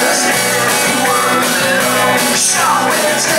Just hear the word that always shall